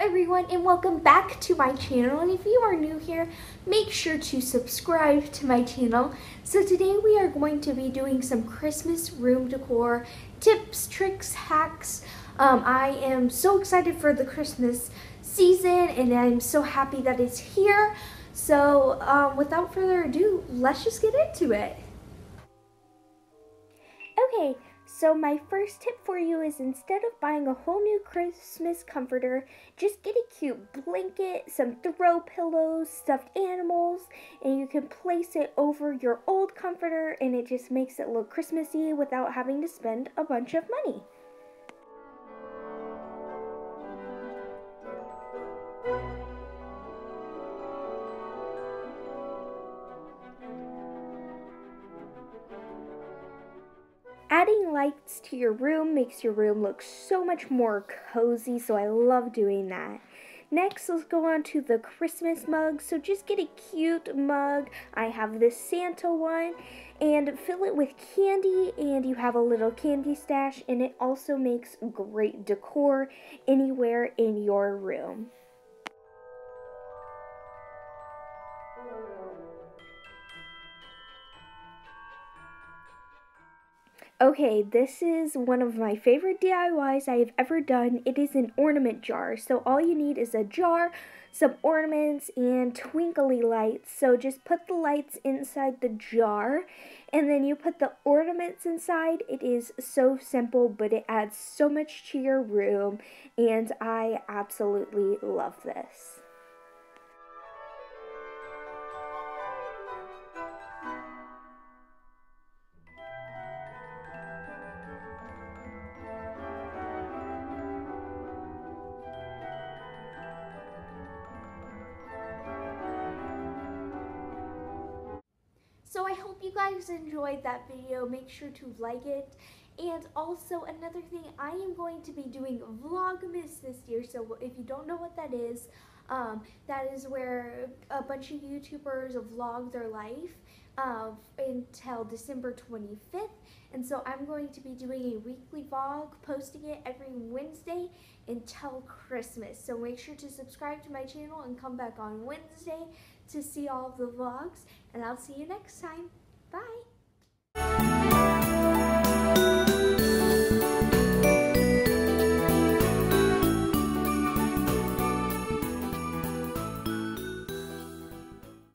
everyone and welcome back to my channel. And if you are new here make sure to subscribe to my channel. So today we are going to be doing some Christmas room decor tips tricks hacks. Um, I am so excited for the Christmas season and I'm so happy that it's here. So um, without further ado let's just get into it. Okay so my first tip for you is instead of buying a whole new Christmas comforter, just get a cute blanket, some throw pillows, stuffed animals, and you can place it over your old comforter and it just makes it look Christmassy without having to spend a bunch of money. Lights to your room makes your room look so much more cozy, so I love doing that. Next, let's go on to the Christmas mug. So just get a cute mug. I have this Santa one and fill it with candy and you have a little candy stash and it also makes great decor anywhere in your room. Okay, this is one of my favorite DIYs I have ever done. It is an ornament jar. So all you need is a jar, some ornaments, and twinkly lights. So just put the lights inside the jar and then you put the ornaments inside. It is so simple, but it adds so much to your room and I absolutely love this. You guys enjoyed that video. Make sure to like it. And also another thing, I am going to be doing Vlogmas this year. So if you don't know what that is, um, that is where a bunch of YouTubers vlog their life uh, until December 25th. And so I'm going to be doing a weekly vlog, posting it every Wednesday until Christmas. So make sure to subscribe to my channel and come back on Wednesday to see all the vlogs. And I'll see you next time. Bye!